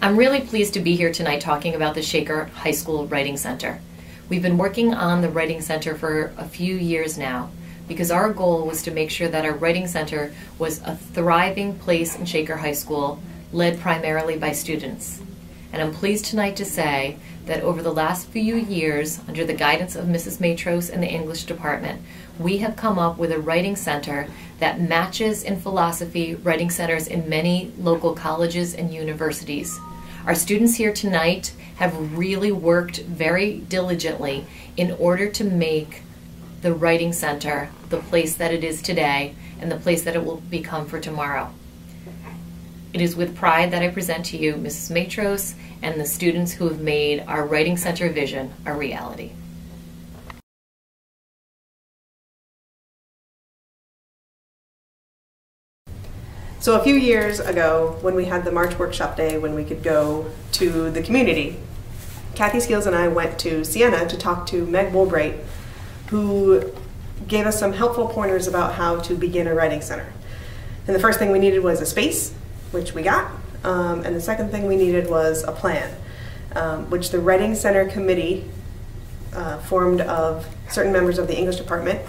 I'm really pleased to be here tonight talking about the Shaker High School Writing Center. We've been working on the Writing Center for a few years now because our goal was to make sure that our Writing Center was a thriving place in Shaker High School led primarily by students. And I'm pleased tonight to say that over the last few years, under the guidance of Mrs. Matros and the English department, we have come up with a writing center that matches in philosophy writing centers in many local colleges and universities. Our students here tonight have really worked very diligently in order to make the Writing Center the place that it is today and the place that it will become for tomorrow. It is with pride that I present to you Mrs. Matros and the students who have made our Writing Center vision a reality. So a few years ago, when we had the March Workshop Day, when we could go to the community, Kathy Skeels and I went to Siena to talk to Meg Woolbright, who gave us some helpful pointers about how to begin a writing center. And the first thing we needed was a space, which we got, um, and the second thing we needed was a plan, um, which the Writing Center Committee, uh, formed of certain members of the English department,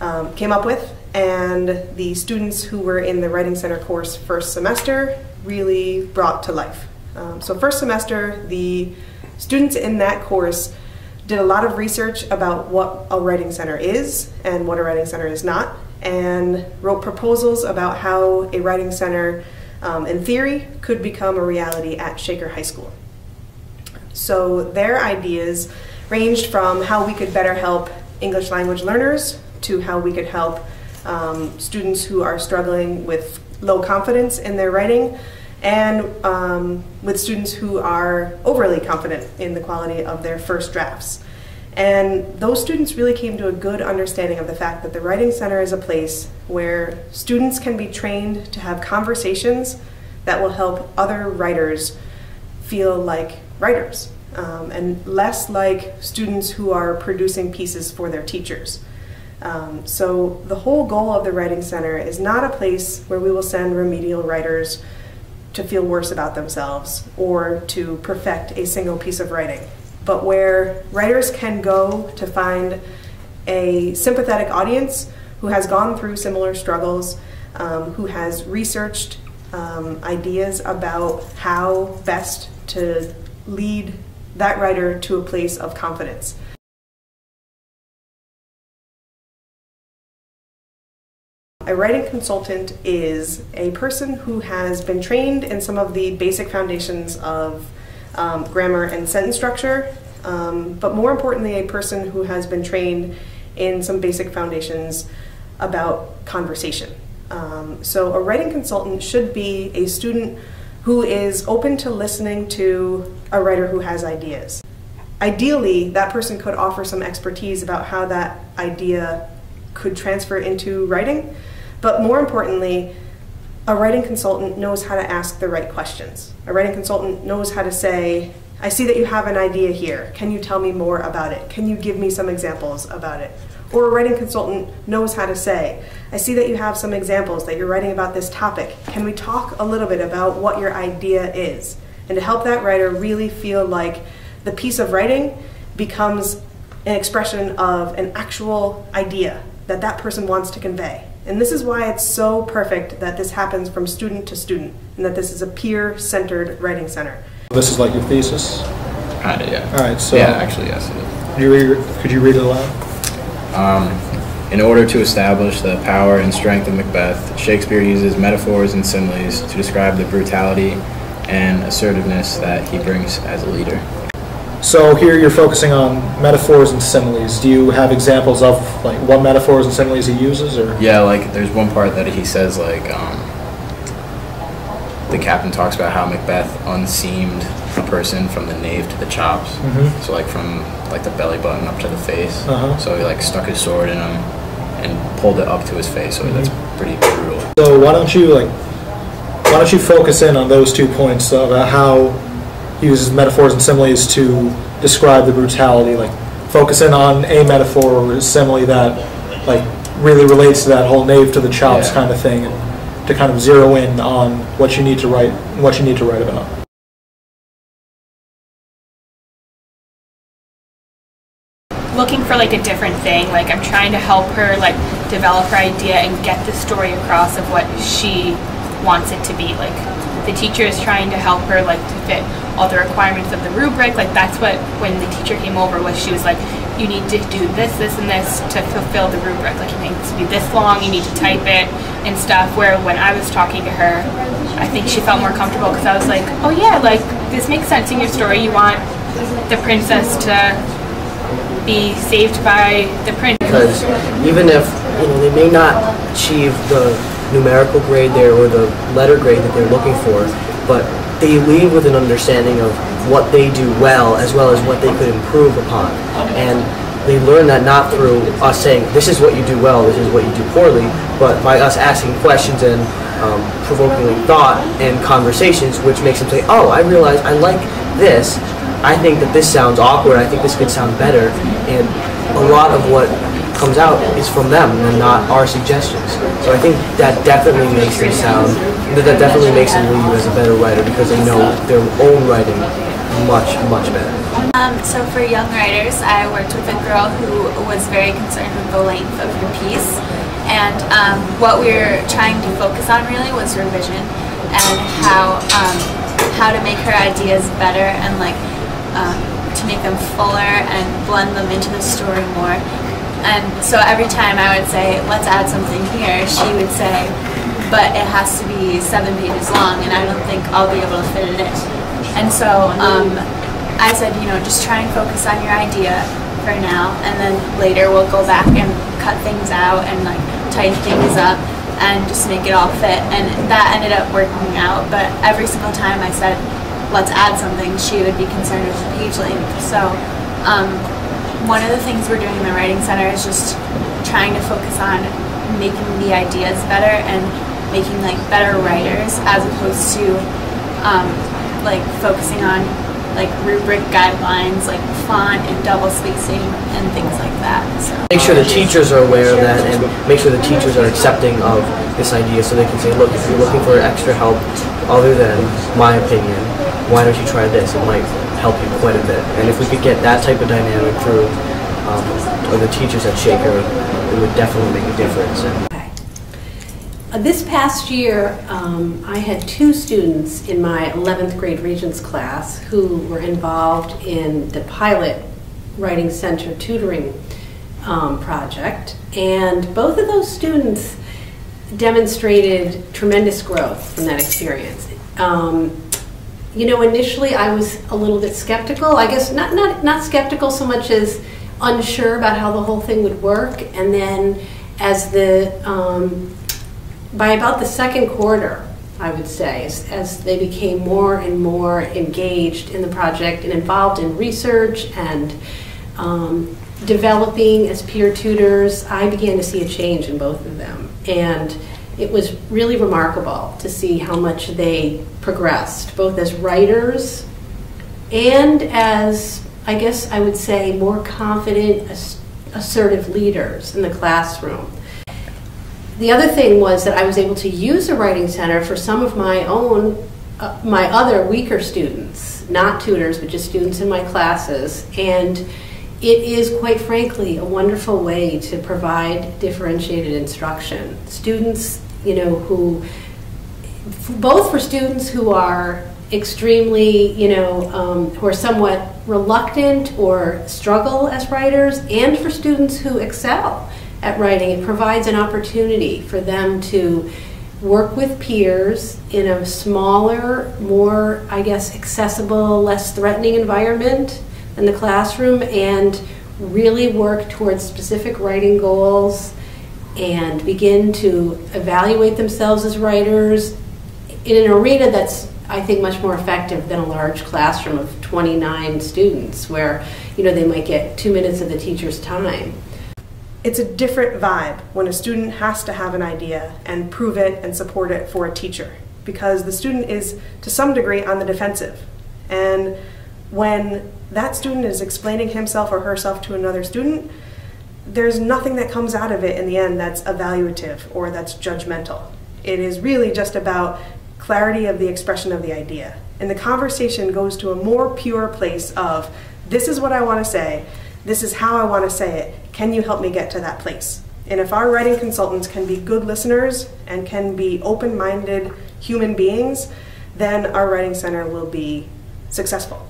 um, came up with, and the students who were in the Writing Center course first semester really brought to life. Um, so first semester, the students in that course did a lot of research about what a writing center is and what a writing center is not, and wrote proposals about how a writing center, um, in theory, could become a reality at Shaker High School. So their ideas ranged from how we could better help English language learners to how we could help um, students who are struggling with low confidence in their writing and um, with students who are overly confident in the quality of their first drafts. And those students really came to a good understanding of the fact that the Writing Center is a place where students can be trained to have conversations that will help other writers feel like writers um, and less like students who are producing pieces for their teachers. Um, so the whole goal of the Writing Center is not a place where we will send remedial writers to feel worse about themselves or to perfect a single piece of writing, but where writers can go to find a sympathetic audience who has gone through similar struggles, um, who has researched um, ideas about how best to lead that writer to a place of confidence. A writing consultant is a person who has been trained in some of the basic foundations of um, grammar and sentence structure, um, but more importantly, a person who has been trained in some basic foundations about conversation. Um, so a writing consultant should be a student who is open to listening to a writer who has ideas. Ideally, that person could offer some expertise about how that idea could transfer into writing, but more importantly, a writing consultant knows how to ask the right questions. A writing consultant knows how to say, I see that you have an idea here. Can you tell me more about it? Can you give me some examples about it? Or a writing consultant knows how to say, I see that you have some examples that you're writing about this topic. Can we talk a little bit about what your idea is? And to help that writer really feel like the piece of writing becomes an expression of an actual idea that that person wants to convey. And this is why it's so perfect that this happens from student to student and that this is a peer-centered writing center. This is like your thesis? Kinda, yeah. All right, so- Yeah, actually, yes, it is. Could you read, could you read it aloud? Um, in order to establish the power and strength of Macbeth, Shakespeare uses metaphors and similes to describe the brutality and assertiveness that he brings as a leader. So here you're focusing on metaphors and similes. Do you have examples of like what metaphors and similes he uses, or? Yeah, like there's one part that he says like um, the captain talks about how Macbeth unseamed a person from the nave to the chops. Mhm. So like from like the belly button up to the face. Uh-huh. So he like stuck his sword in him and pulled it up to his face. So that's pretty brutal. So why don't you like, why don't you focus in on those two points about how he uses metaphors and similes to describe the brutality, like focus in on a metaphor or a simile that like really relates to that whole nave to the chops yeah. kind of thing, and to kind of zero in on what you need to write, what you need to write about. looking for like a different thing. Like I'm trying to help her like develop her idea and get the story across of what she wants it to be. Like the teacher is trying to help her like to fit all the requirements of the rubric. Like that's what when the teacher came over was she was like, you need to do this, this, and this to fulfill the rubric. Like it needs to be this long. You need to type it and stuff. Where when I was talking to her, I think she felt more comfortable because I was like, oh yeah, like this makes sense in your story. You want the princess to be saved by the prince. Because even if you know they may not achieve the numerical grade there or the letter grade that they're looking for, but they leave with an understanding of what they do well as well as what they could improve upon. And they learn that not through us saying, this is what you do well, this is what you do poorly, but by us asking questions and um, provoking thought and conversations, which makes them say, oh, I realize I like this. I think that this sounds awkward. I think this could sound better. And a lot of what comes out is from them and not our suggestions. So I think that definitely makes them sound, that, definitely makes them leave you as a better writer because they know their own writing much, much better. Um, so for young writers, I worked with a girl who was very concerned with the length of her piece. And um, what we were trying to focus on really was revision and how um, how to make her ideas better and like um, to make them fuller and blend them into the story more. And so every time I would say, let's add something here, she would say, but it has to be seven pages long and I don't think I'll be able to fit it in. And so um, I said, you know, just try and focus on your idea for now and then later we'll go back and cut things out and like tighten things up and just make it all fit. And that ended up working out, but every single time I said, let's add something, she would be concerned with the page length. So um, one of the things we're doing in the Writing Center is just trying to focus on making the ideas better and making like better writers as opposed to um, like focusing on like rubric guidelines like font and double spacing and things like that. So. Make sure the teachers are aware of that and make sure the teachers are accepting of this idea so they can say, look, if you're looking for extra help other than my opinion, why don't you try this? It might help you quite a bit. And if we could get that type of dynamic through um, the teachers at Shaker, it would definitely make a difference. Uh, this past year, um, I had two students in my 11th grade Regents class who were involved in the pilot Writing Center tutoring um, project. And both of those students demonstrated tremendous growth from that experience. Um, you know, initially I was a little bit skeptical. I guess not, not, not skeptical so much as unsure about how the whole thing would work. And then as the, um, by about the second quarter, I would say, as, as, they became more and more engaged in the project and involved in research and um, developing as peer tutors, I began to see a change in both of them. And it was really remarkable to see how much they progressed, both as writers and as, I guess I would say, more confident, assertive leaders in the classroom. The other thing was that I was able to use a writing center for some of my own, uh, my other weaker students, not tutors, but just students in my classes. And it is, quite frankly, a wonderful way to provide differentiated instruction. Students, you know, who, both for students who are extremely, you know, um, who are somewhat reluctant or struggle as writers, and for students who excel at writing, it provides an opportunity for them to work with peers in a smaller, more, I guess, accessible, less threatening environment in the classroom and really work towards specific writing goals and begin to evaluate themselves as writers in an arena that's I think much more effective than a large classroom of 29 students where you know they might get 2 minutes of the teacher's time. It's a different vibe when a student has to have an idea and prove it and support it for a teacher because the student is to some degree on the defensive. And when that student is explaining himself or herself to another student, there's nothing that comes out of it in the end that's evaluative or that's judgmental. It is really just about clarity of the expression of the idea. And the conversation goes to a more pure place of this is what I want to say, This is how I want to say it. Can you help me get to that place? And if our writing consultants can be good listeners and can be open minded human beings, then our writing center will be successful.